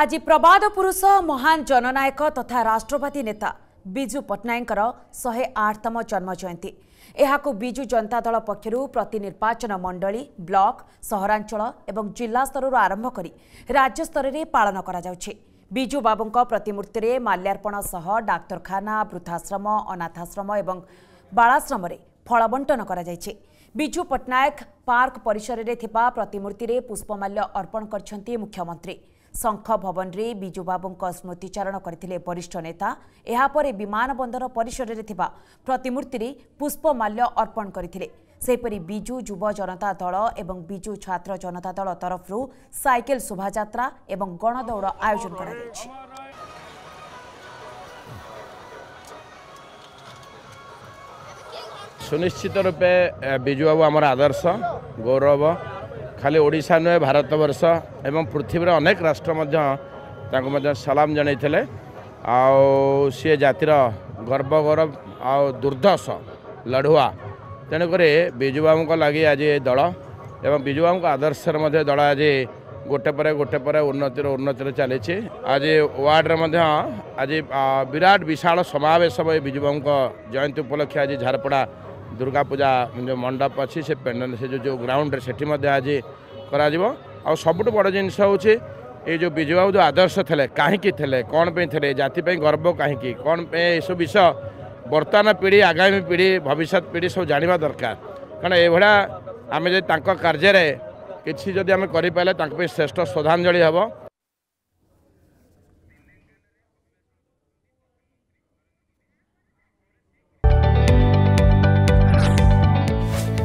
ଆଜି ପ୍ରବାଦ ପୁରୁଷ ମହାନ ଜନନାୟକ ତଥା ରାଷ୍ଟ୍ରବାଦୀ ନେତା ବିଜୁ ପଟ୍ଟନାୟକଙ୍କର ଶହେ ଆଠତମ ଜନ୍ମ ଜୟନ୍ତୀ ଏହାକୁ ବିଜୁ ଜନତା ଦଳ ପକ୍ଷରୁ ପ୍ରତି ନିର୍ବାଚନ ମଣ୍ଡଳୀ ବ୍ଲକ ସହରାଞ୍ଚଳ ଏବଂ ଜିଲ୍ଲା ସ୍ତରରୁ ଆରମ୍ଭ କରି ରାଜ୍ୟସ୍ତରରେ ପାଳନ କରାଯାଉଛି। ବିଜୁ ବାବୁଙ୍କ ପ୍ରତିମୂର୍ତ୍ତିରେ ମାଲ୍ୟାର୍ପଣ ସହ ଡାକ୍ତରଖାନା ବୃଦ୍ଧାଶ୍ରମ ଅନାଥାଶ୍ରମ ଏବଂ ବାଳାଶ୍ରମରେ ଫଳ ବଣ୍ଟନ କରାଯାଇଛି। ବିଜୁ ପଟ୍ଟନାୟକ ପାର୍କ ପରିସରରେ ଥିବା ପ୍ରତିମୂର୍ତ୍ତିରେ ପୁଷ୍ପମାଲ୍ୟ ଅର୍ପଣ କରିଛନ୍ତି ମୁଖ୍ୟମନ୍ତ୍ରୀ। ଶଙ୍ଖ ଭବନରେ ବିଜୁ ବାବୁଙ୍କ ସ୍ମୃତିଚାରଣ କରିଥିଲେ ବରିଷ୍ଠ ନେତା। ଏହାପରେ ବିମାନ ବନ୍ଦର ପରିସରରେ ଥିବା ପ୍ରତିମୂର୍ତ୍ତିରେ ପୁଷ୍ପମାଲ୍ୟ ଅର୍ପଣ କରିଥିଲେ। ସେହିପରି ବିଜୁ ଯୁବ ଜନତା ଦଳ ଏବଂ ବିଜୁ ଛାତ୍ର ଜନତା ଦଳ ତରଫରୁ ସାଇକେଲ ଶୋଭାଯାତ୍ରା ଏବଂ ଗଣଦୌଡ଼ ଆୟୋଜନ କରାଯାଇଛି। ସୁନିଶ୍ଚିତ ରୂପେ ବିଜୁ ଆମର ଆଦର୍ଶ ଗୌରବ ଖାଲି ଓଡ଼ିଶା ନୁହେଁ ଭାରତବର୍ଷ ଏବଂ ପୃଥିବୀର ଅନେକ ରାଷ୍ଟ୍ର ମଧ୍ୟ ତାଙ୍କୁ ମଧ୍ୟ ସଲାମ ଜଣାଇଥିଲେ। ଆଉ ସିଏ ଜାତିର ଗର୍ବ ଗୌରବ ଆଉ ଦୁର୍ଦ୍ଦଶ ଲଢ଼ୁଆ। ତେଣୁକରି ବିଜୁ ବାବୁଙ୍କ ଲାଗି ଆଜି ଏ ଦଳ ଏବଂ ବିଜୁ ବାବୁଙ୍କ ଆଦର୍ଶରେ ମଧ୍ୟ ଦଳ ଆଜି ଗୋଟେ ପରେ ଗୋଟେ ପରେ ଉନ୍ନତିର ଉନ୍ନତିରେ ଚାଲିଛି। ଆଜି ୱାର୍ଡ଼ରେ ମଧ୍ୟ ଆଜି ବିରାଟ ବିଶାଳ ସମାବେଶ ହେବ ଏ ବିଜୁ ବାବୁଙ୍କ ଜୟନ୍ତୀ ଉପଲକ୍ଷେ ଆଜି ଝାରପଡ଼ା ଦୁର୍ଗା ପୂଜା ଯେଉଁ ମଣ୍ଡପ ଅଛି ସେ ପେଣ୍ଡାଲ ସେ ଯେଉଁ ଯେଉଁ ଗ୍ରାଉଣ୍ଡରେ ସେଠି ମଧ୍ୟ ଆଜି କରାଯିବ। ଆଉ ସବୁଠୁ ବଡ଼ ଜିନିଷ ହେଉଛି ଏଇ ଯେଉଁ ବିଜୁବାବୁ ଯେଉଁ ଆଦର୍ଶ ଥିଲେ କାହିଁକି ଥିଲେ କ'ଣ ପାଇଁ ଥିଲେ ଜାତି ପାଇଁ ଗର୍ବ କାହିଁକି କ'ଣ ପାଇଁ ଏସବୁ ବିଷୟ ବର୍ତ୍ତମାନ ପିଢ଼ି ଆଗାମୀ ପିଢ଼ି ଭବିଷ୍ୟତ ପିଢ଼ି ସବୁ ଜାଣିବା ଦରକାର। କାରଣ ଏଇଭଳିଆ ଆମେ ଯଦି ତାଙ୍କ କାର୍ଯ୍ୟରେ କିଛି ଯଦି ଆମେ କରିପାରିଲେ ତାଙ୍କ ପାଇଁ ଶ୍ରେଷ୍ଠ ଶ୍ରଦ୍ଧାଞ୍ଜଳି ହେବ।